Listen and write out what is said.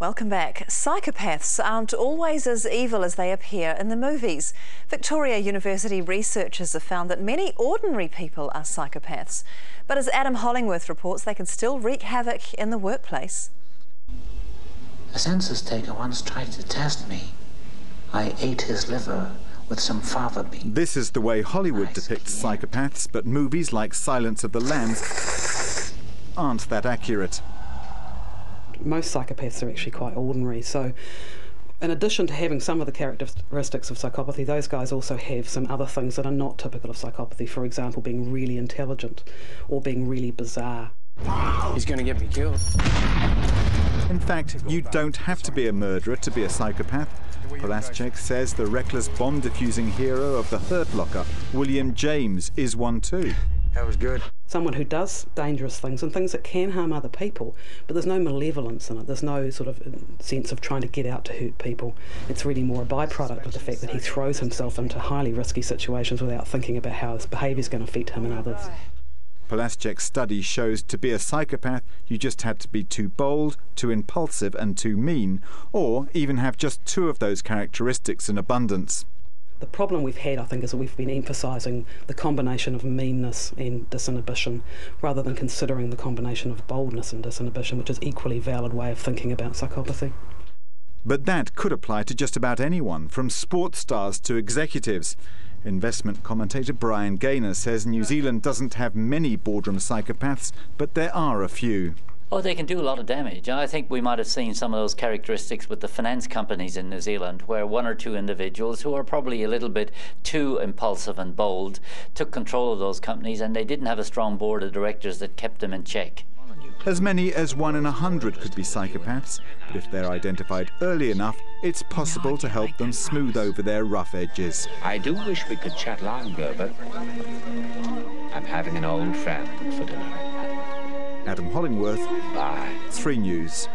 Welcome back. Psychopaths aren't always as evil as they appear in the movies. Victoria University researchers have found that many ordinary people are psychopaths. But as Adam Hollingworth reports, they can still wreak havoc in the workplace. A census taker once tried to test me. I ate his liver with some fava beans. This is the way Hollywood depicts psychopaths, but movies like Silence of the Lambs aren't that accurate most psychopaths are actually quite ordinary. So, in addition to having some of the characteristics of psychopathy, those guys also have some other things that are not typical of psychopathy. For example, being really intelligent or being really bizarre. He's going to get me killed. In fact, you don't have to be a murderer to be a psychopath. Polaschek says the reckless bomb defusing hero of the Hurt Locker, William James, is one too. That was good. Someone who does dangerous things and things that can harm other people, but there's no malevolence in it. There's no sort of uh, sense of trying to get out to hurt people. It's really more a byproduct of the fact that he throws himself into highly risky situations without thinking about how his behaviour is going to affect him and others. Polaschek's study shows to be a psychopath, you just had to be too bold, too impulsive, and too mean, or even have just two of those characteristics in abundance. The problem we've had, I think, is that we've been emphasising the combination of meanness and disinhibition rather than considering the combination of boldness and disinhibition, which is equally valid way of thinking about psychopathy. But that could apply to just about anyone, from sports stars to executives. Investment commentator Brian Gaynor says New Zealand doesn't have many boardroom psychopaths, but there are a few. Oh, they can do a lot of damage. I think we might have seen some of those characteristics with the finance companies in New Zealand, where one or two individuals who are probably a little bit too impulsive and bold took control of those companies and they didn't have a strong board of directors that kept them in check. As many as one in a hundred could be psychopaths, but if they're identified early enough, it's possible to help them smooth over their rough edges. I do wish we could chat longer, but I'm having an old friend for dinner. Adam Hollingworth, Bye. 3 News.